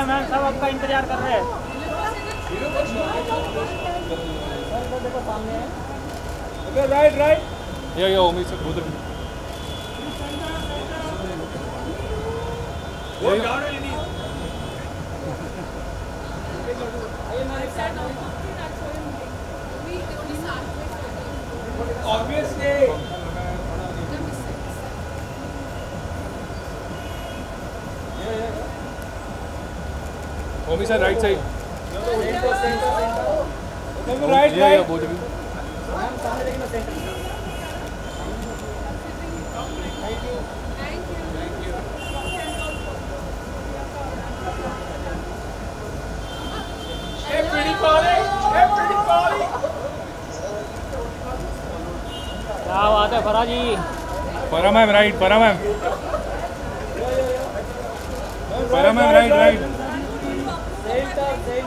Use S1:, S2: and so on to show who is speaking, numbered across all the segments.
S1: Ma'am ma'am सब आपका इंतज़ार कर रहे हैं।
S2: राइट राइट
S3: या या ओमी से उधर
S2: obviously
S3: Omi sir right side
S2: right
S3: yeah yeah
S2: right
S3: बोझ भी
S2: Hey, pretty body. Hey, pretty body.
S1: क्या बात है फरा जी?
S3: परा मैम राइट परा मैम परा ma'am right right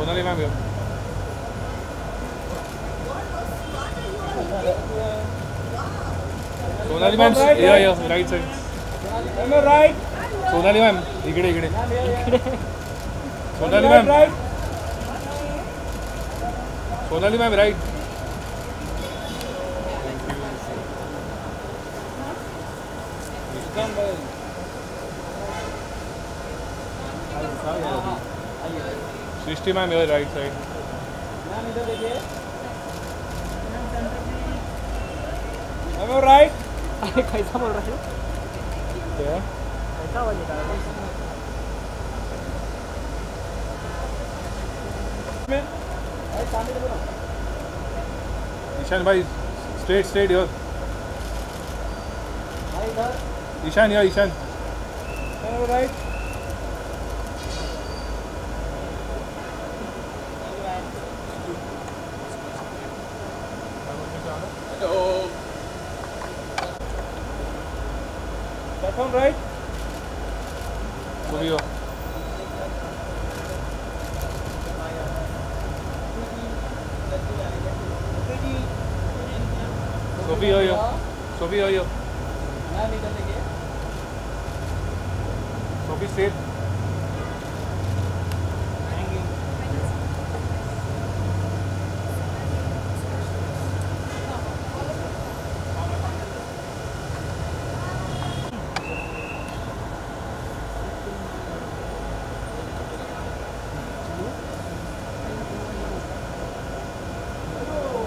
S3: Sonali ma'am Sonali ma'am yeah yeah right side
S2: right
S3: Sonali ma'am इकडे इकडे Sonali ma'am
S2: right
S3: Sonali ma'am right Srishti ma'am your right side
S2: right
S1: अरे कैसा बोल रहे हो? कैसा बोल रहा है?
S3: ईशान भाई straight straight your Ishan your Ishan.
S2: Right Platform right.
S3: बोलियो Sophie yo yo Sophie yo yo Sophie straight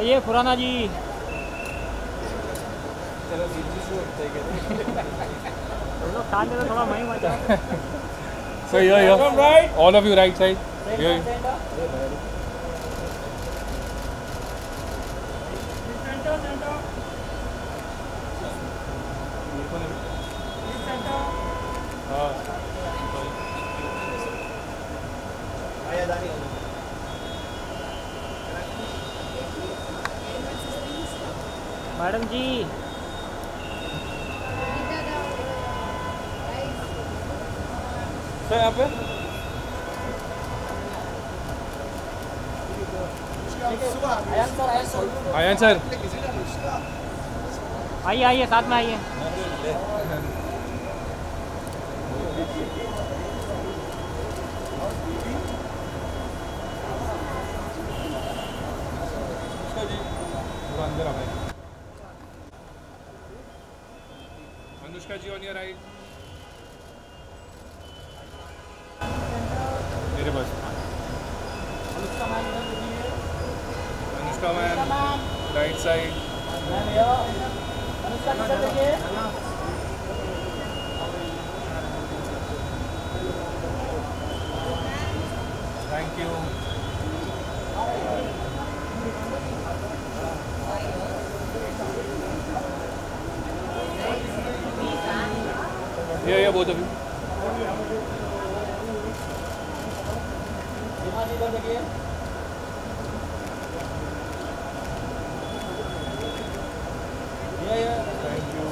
S1: आइए खुराना जी तुम लोग खा ले तो थोड़ा मैं मज़ा
S3: So here,
S2: Platform
S3: here.
S2: right.
S3: All of you right side. Here. हाँ
S1: मैडम जी।
S2: सर यहाँ पे।
S3: आयन सर।
S1: आइए आइए साथ में आइए।
S3: अंदर आ Anushka ji on your right मेरे पास
S1: Anushka ma'am
S3: right side thank you ये ये बहुत अभी
S1: सीमा जी इधर देखिए ये ये
S3: थैंक यू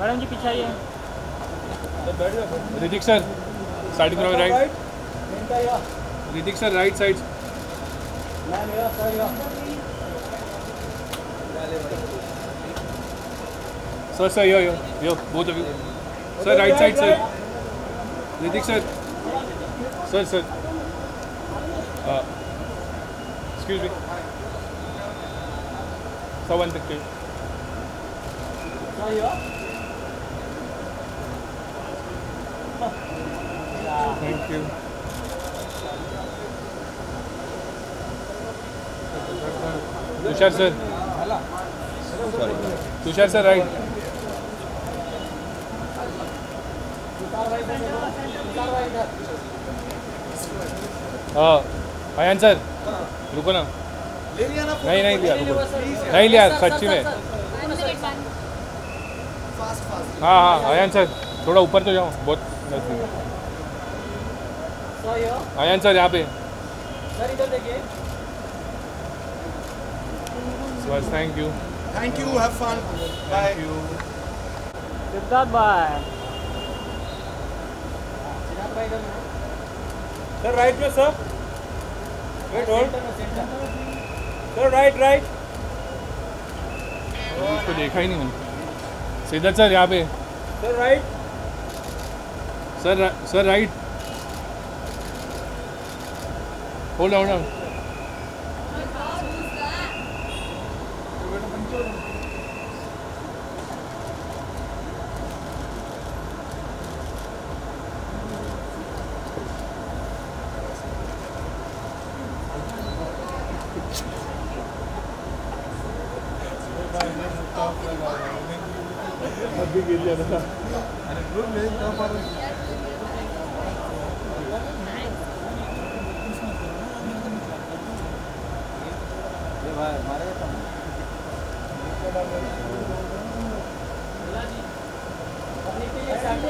S1: मैडम जी पीछे आइए।
S2: बैठ जाओ।
S3: Ritik sir starting from right
S1: Ritik sir, right
S3: side. Sir, sir, yo, yo, Here, both of you. Sir, right side, sir. Ritik sir. Sir, sir. Uh, excuse me. Someone
S1: picture. Sir,
S3: Thank you. Tushar sir. Tushar sir right हाँ sir, रुको ना। नहीं नहीं लिया, रुको। नहीं लिया सच्ची में। हाँ हाँ अयान सर, थोड़ा ऊपर तो जाओ, बहुत अयान सर, यहाँ पे।
S1: सर इधर देखिए
S3: बस thank you
S2: thank you have fun bye
S3: thank you
S1: Siddharth इधर
S2: सर राइट में sir wait hold sir right right
S3: इसको देखा ही नहीं मैंने। सिद्धार्थ सर यहाँ पे।
S2: Sir right
S3: sir sir right hold hold अभी गिर लिया था।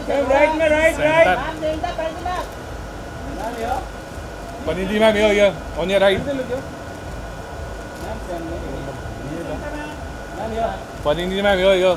S2: मैम राइट में right right
S3: center ma'am yo yo on your right Paniti ma'am yo yo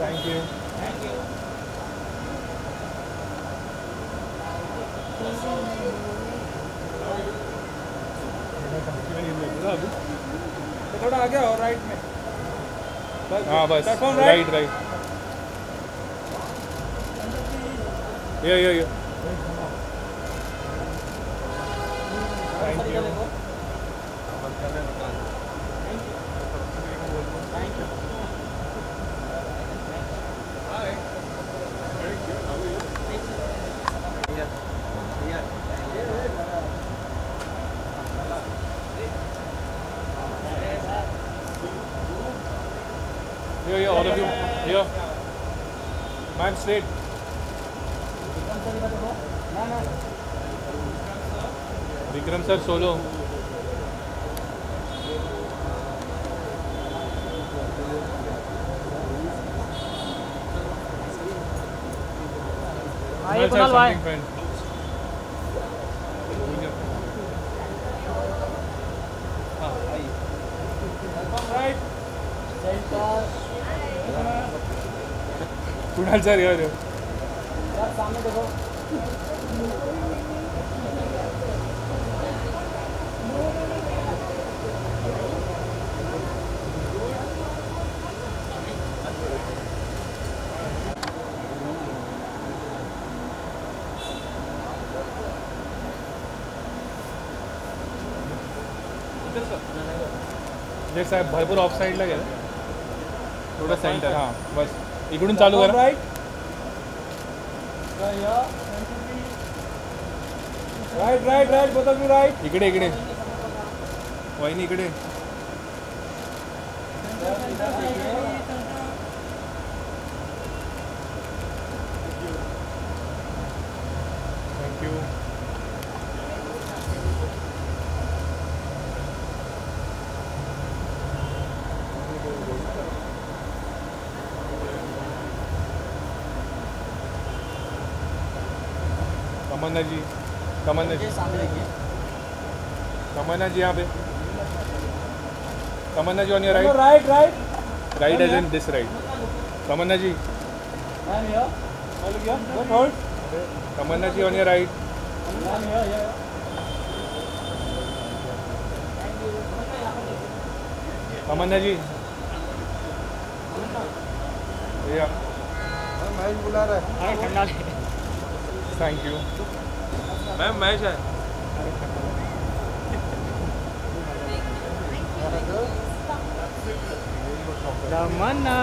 S2: yeah
S3: thank you
S2: तो थोड़ा आगे और राइट में।
S3: हाँ बस। राइट राइट ये ये yo. straight. Vikram sir solo.
S1: Hi, Kunal bhai.
S2: Right. Center.
S3: Kunal sir यार
S1: सामने देखो
S3: साहेब भरपूर ऑफ़ साईडला गेलं थोडं सेंटर हाँ बस. इकड़ चालू कर.
S2: राइट राइट राइट राइट बदल राइट
S3: इकड़े इकड़े. वही इकड़े. तमन्ना जी तमन्ना जी। तमन्ना जी यहाँ पे। Tamanna ji on your right
S2: right, right.
S3: Right edge in this right Tamanna ji. Tamanna ji on your right. Tamanna ji. भैया।
S2: बुला रहा है।
S3: थैंक यू मैम महेश है
S1: तमन्ना